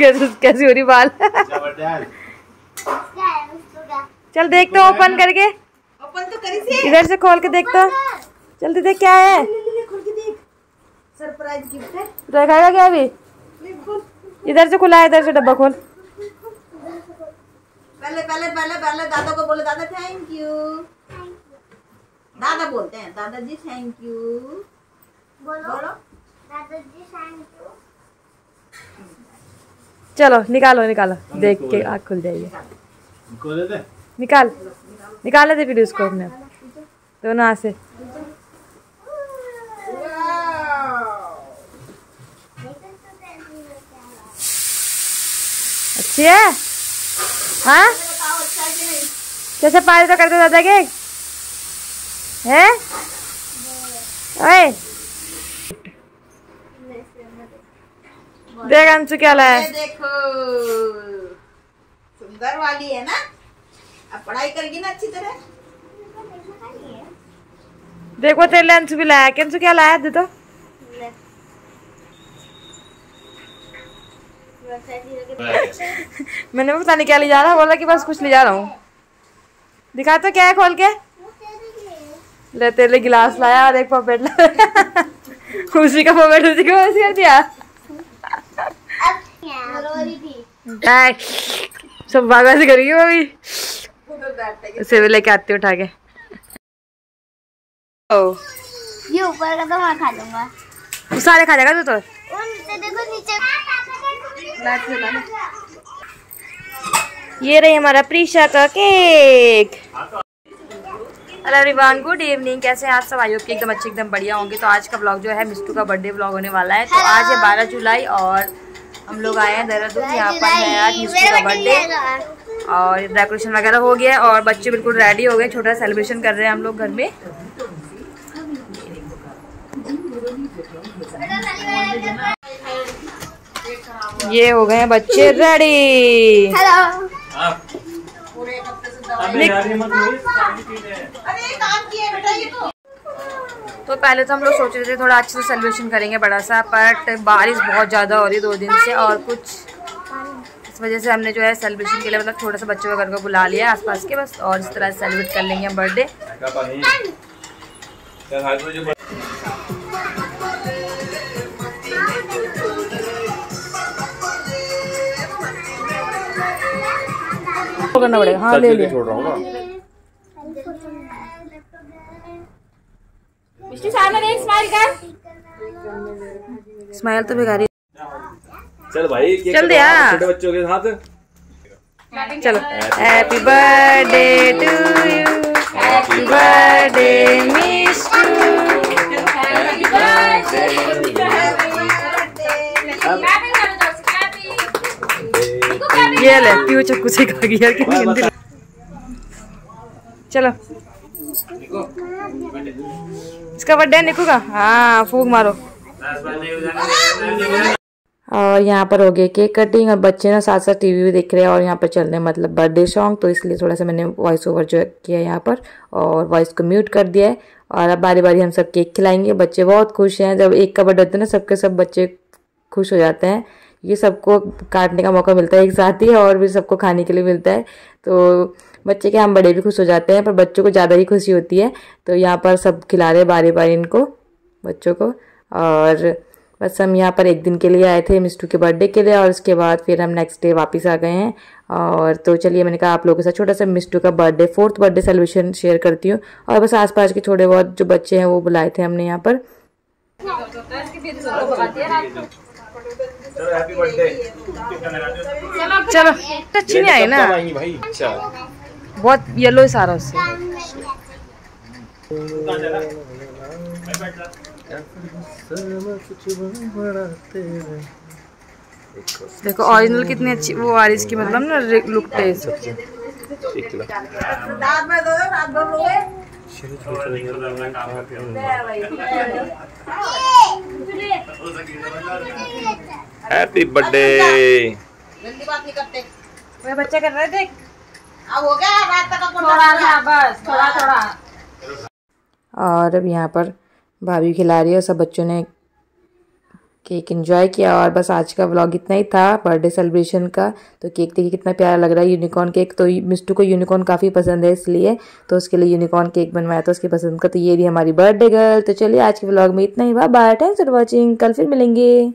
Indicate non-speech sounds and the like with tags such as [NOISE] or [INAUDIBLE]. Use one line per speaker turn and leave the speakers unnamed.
कैसे कैसी हो रही बाल? चल देखते हो ओपन करके।
ओपन तो करी से
इधर से खोल के देखता हूँ जल्दी देख क्या है?
खोल सरप्राइज़ गिफ्ट है।
दिखाएगा क्या अभी? इधर से खुला है इधर से डब्बा खोल।
पहले पहले पहले पहले दादा को बोले दादा थैंक यू दादा बोलते हैं दादाजी थैंक यू बोलो।
चलो निकालो निकालो। देख के आँख खुल जाएगी। निकाल। निकाले थे फिर उसको अपने। दोनों हाथ से। अच्छी है? हाँ? कैसे पानी तो करते दादा के? है? ओए! देख अंशु क्या लाया
ये देखो। सुंदर वाली है ना? अब पढ़ाई करेगी ना अच्छी तरह?
देखो तेरे लिए अंशु भी लाया कि अंशु क्या लाया दे तो मैंने पता नहीं क्या ले जा रहा बोला कि बस कुछ ले जा रहा हूँ। दिखा तो क्या है खोल के? ले तेरे लिए गिलास लाया और एक पपेट लाया। [LAUGHS] उसी का पपेट उसी को कर दिया। सब भागा से करेगी वो भी उसे भी लेके आती उठा के
ये ऊपर का तो मैं खा लूँगा।
तू सारे खा जाएगा तू तो?
देखो नीचे।
ये रही हमारा प्रीशा का cake. Hello everyone good evening कैसे हैं आप सब? आई होप एकदम अच्छे एकदम बढ़िया होंगे। तो आज का ब्लॉग जो है मिस्टू का बर्थडे ब्लॉग होने वाला है। तो आज है बारह जुलाई और हम लोग आए हैं देहरादून यहाँ पर है आज मिस्टू का बर्थडे और डेकोरेशन वगैरह हो गया और बच्चे बिल्कुल रेडी हो गए छोटा सेलिब्रेशन कर रहे हैं हम लोग घर में। ये हो गए हैं बच्चे रेडी
हेलो
तो
पहले तो हम लोग सोच रहे थे थोड़ा अच्छे से सेलिब्रेशन करेंगे बड़ा सा बट बारिश बहुत ज़्यादा हो रही है दो दिन से और कुछ इस वजह से हमने जो है सेलिब्रेशन के लिए मतलब थोड़ा सा बच्चों का घर को बुला लिया आसपास के बस और इस तरह से सेलिब्रेट कर लेंगे हम बर्थडे करना पड़ेगा। हाँ ले लिया
छोड़ रहा हूँ ना
स्माइल तो भिखारी
चल भाई
चल दिया।
छोटे बच्चों के साथ।
चलो। Happy birthday to you happy birthday miss happy birthday ये ले पीओ चक्कू से खा गया कि चलो। इसका बर्थडे निकू का हाँ फूक मारो। और यहाँ पर हो गया केक कटिंग और बच्चे ना साथ साथ टीवी भी देख रहे हैं और यहाँ पर चल रहे हैं मतलब बर्थडे सॉन्ग तो इसलिए थोड़ा सा मैंने वॉइस ओवर जो किया यहाँ पर और वॉइस को म्यूट कर दिया है। और अब बारी बारी हम सब केक खिलाएँगे। बच्चे बहुत खुश हैं। जब एक का बर्थडे होता है ना, सबके सब बच्चे खुश हो जाते हैं। ये सबको काटने का मौका मिलता है एक साथ ही और भी सबको खाने के लिए मिलता है। तो बच्चे के हम बड़े भी खुश हो जाते हैं पर बच्चों को ज़्यादा ही खुशी होती है तो यहाँ पर सब खिला रहे बारी बारी इनको बच्चों को और बस हम यहाँ पर एक दिन के लिए आए थे मिस्टू के बर्थडे के लिए और उसके बाद फिर हम नेक्स्ट डे वापस आ गए हैं और तो चलिए मैंने कहा आप लोगों के साथ छोटा सा मिस्टू का birthday fourth birthday celebration share करती हूँ और बस आसपास के थोड़े बहुत जो बच्चे हैं वो बुलाए थे हमने यहाँ पर
चलो हैप्पी बर्थडे
चलो अच्छी नहीं आई ना
भाई अच्छा
बहुत येलो है सारा उससे। देखो ओरिजिनल कितनी अच्छी वो आ रही इसकी मतलब ना लुक टेस्ट
एक किलो
रात में दो रात भर रोए
हैप्पी बर्थडे
जल्दी बात नहीं करते।
वे कर रहे थे
अब हो गया रात तक थोड़ा बस थोड़ा थोड़ा।
और अब यहाँ पर भाभी खिला रही है और सब बच्चों ने
केक एंजॉय किया और बस आज का व्लॉग इतना ही था बर्थडे सेलिब्रेशन का। तो केक देखिए कितना प्यारा लग रहा है यूनिकॉर्न केक तो मिस्टू को यूनिकॉर्न काफ़ी पसंद है इसलिए तो उसके लिए यूनिकॉर्न केक बनवाया था उसकी पसंद का। तो ये रही हमारी बर्थडे गर्ल तो चलिए आज के व्लॉग में इतना ही bye bye thanks for watching कल फिर मिलेंगे।